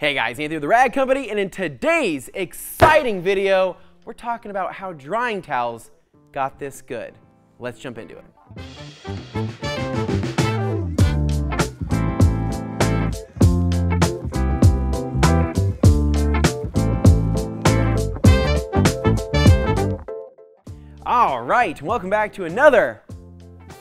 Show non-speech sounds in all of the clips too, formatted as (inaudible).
Hey guys, Anthony with the Rag Company, and in today's exciting video, we're talking about how drying towels got this good. Let's jump into it. All right, welcome back to another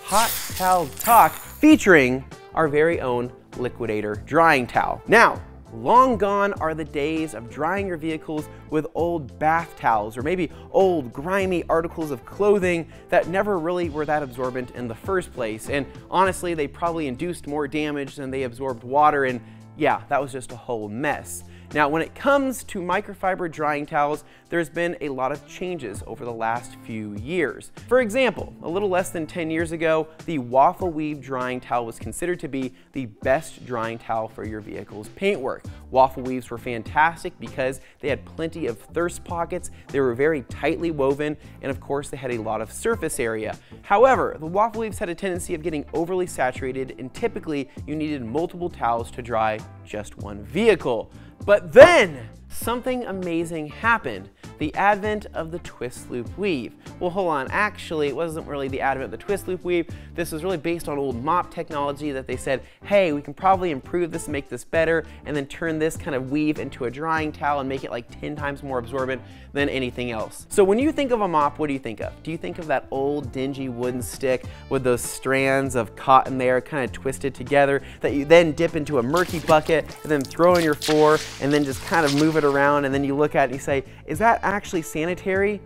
Hot Towel Talk featuring our very own Liquid8r drying towel. Now, long gone are the days of drying your vehicles with old bath towels or maybe old grimy articles of clothing that never really were that absorbent in the first place. And honestly, they probably induced more damage than they absorbed water and yeah, that was just a whole mess. Now, when it comes to microfiber drying towels, there's been a lot of changes over the last few years. For example, a little less than 10 years ago, the waffle weave drying towel was considered to be the best drying towel for your vehicle's paintwork. Waffle weaves were fantastic because they had plenty of thirst pockets, they were very tightly woven, and of course they had a lot of surface area. However, the waffle weaves had a tendency of getting overly saturated and typically you needed multiple towels to dry just one vehicle. But then something amazing happened the advent of the twist loop weave. Well, hold on, actually, it wasn't really the advent of the twist loop weave. This was really based on old mop technology that they said, hey, we can probably improve this and make this better, and then turn this kind of weave into a drying towel and make it like 10 times more absorbent than anything else. So when you think of a mop, what do you think of? Do you think of that old dingy wooden stick with those strands of cotton there kind of twisted together that you then dip into a murky bucket and then throw in your floor and then just kind of move it around and then you look at it and you say, is that actually sanitary?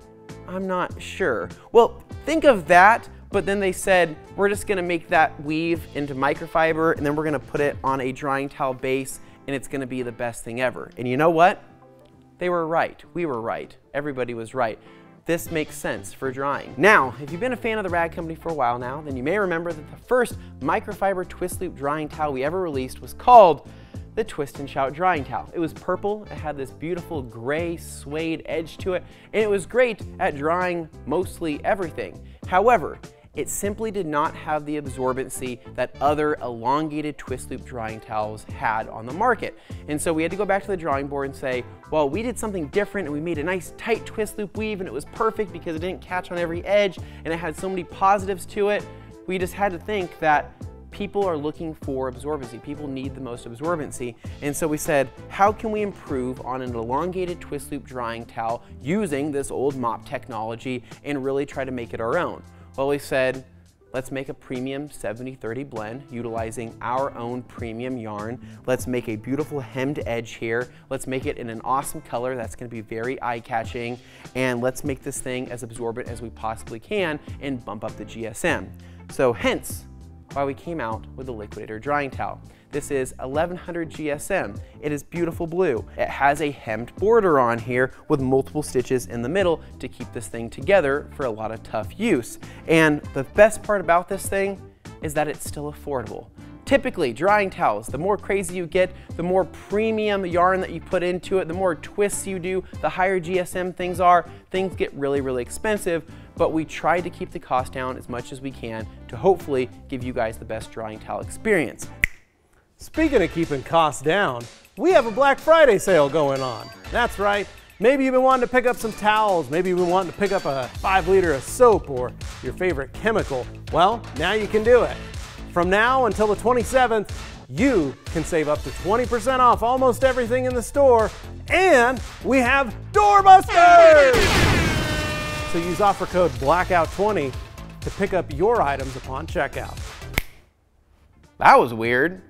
I'm not sure. Well, think of that, but then they said, we're just gonna make that weave into microfiber and then we're gonna put it on a drying towel base and it's gonna be the best thing ever. And you know what? They were right. We were right. Everybody was right. This makes sense for drying. Now, if you've been a fan of the Rag Company for a while now, then you may remember that the first microfiber twist loop drying towel we ever released was called the Twist and Shout drying towel. It was purple, it had this beautiful gray suede edge to it, and it was great at drying mostly everything. However, it simply did not have the absorbency that other elongated twist loop drying towels had on the market. And so we had to go back to the drawing board and say, well, we did something different and we made a nice tight twist loop weave and it was perfect because it didn't catch on every edge and it had so many positives to it. We just had to think that people are looking for absorbency. People need the most absorbency. And so we said, how can we improve on an elongated twist loop drying towel using this old mop technology and really try to make it our own? Well, we said, let's make a premium 70-30 blend utilizing our own premium yarn. Let's make a beautiful hemmed edge here. Let's make it in an awesome color that's gonna be very eye-catching. And let's make this thing as absorbent as we possibly can and bump up the GSM. So hence, why we came out with the Liquid8r drying towel. This is 1100 GSM. It is beautiful blue. It has a hemmed border on here with multiple stitches in the middle to keep this thing together for a lot of tough use. And the best part about this thing is that it's still affordable. Typically, drying towels, the more crazy you get, the more premium yarn that you put into it, the more twists you do, the higher GSM things are, things get really, really expensive but we tried to keep the cost down as much as we can to hopefully give you guys the best drying towel experience. Speaking of keeping costs down, we have a Black Friday sale going on. That's right. Maybe you've been wanting to pick up some towels, maybe you've been wanting to pick up a five liter of soap or your favorite chemical. Well, now you can do it. From now until the 27th, you can save up to 20% off almost everything in the store, and we have doorbusters! So use offer code BLACKOUT20 to pick up your items upon checkout. That was weird.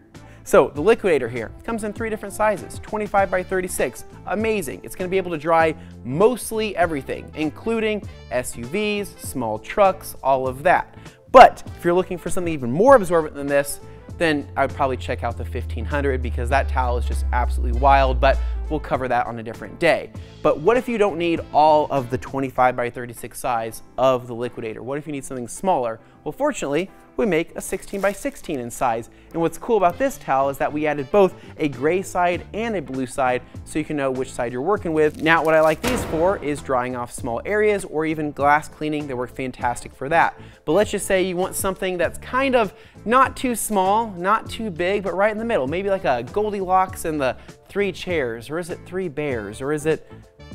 So the Liquid8r here comes in three different sizes, 25 by 36. Amazing. It's going to be able to dry mostly everything, including SUVs, small trucks, all of that. But if you're looking for something even more absorbent than this, then I would probably check out the 1500 because that towel is just absolutely wild, but we'll cover that on a different day. But what if you don't need all of the 25 by 36 size of the Liquid8r? What if you need something smaller? Well, fortunately, we make a 16 by 16 in size. And what's cool about this towel is that we added both a gray side and a blue side so you can know which side you're working with. Now, what I like these for is drying off small areas or even glass cleaning. They work fantastic for that. But let's just say you want something that's kind of not too small, not too big, but right in the middle. Maybe like a Goldilocks in the three chairs, or is it three bears, or is it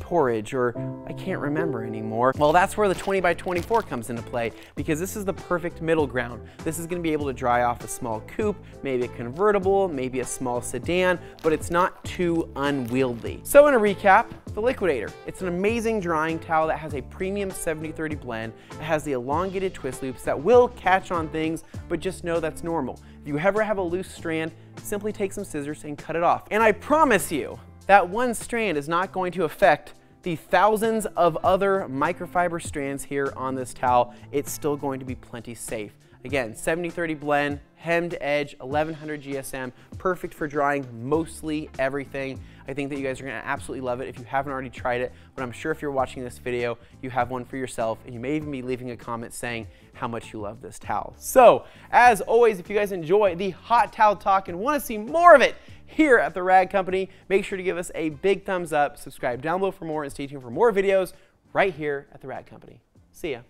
porridge, or I can't remember anymore. Well, that's where the 20 by 24 comes into play because this is the perfect middle ground. This is gonna be able to dry off a small coupe, maybe a convertible, maybe a small sedan, but it's not too unwieldy. So in a recap, the Liquid8r. It's an amazing drying towel that has a premium 70-30 blend. It has the elongated twist loops that will catch on things, but just know that's normal. If you ever have a loose strand, simply take some scissors and cut it off. And I promise you, that one strand is not going to affect the thousands of other microfiber strands here on this towel. It's still going to be plenty safe. Again, 70-30 blend, hemmed edge, 1100 GSM, perfect for drying mostly everything. I think that you guys are gonna absolutely love it if you haven't already tried it, but I'm sure if you're watching this video, you have one for yourself, and you may even be leaving a comment saying how much you love this towel. So, as always, if you guys enjoy the hot towel talk and wanna see more of it, here at the Rag Company. Make sure to give us a big thumbs up, subscribe down below for more, and stay tuned for more videos right here at the Rag Company. See ya.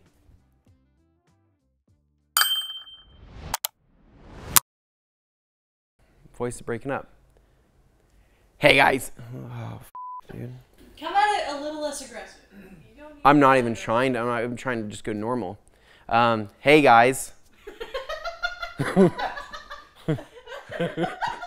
Voice is breaking up. Hey guys. Oh, dude. Come at it a little less aggressive. (clears throat) I'm not even trying to, I'm, not, I'm trying to just go normal. Um, hey guys. (laughs) (laughs) (laughs)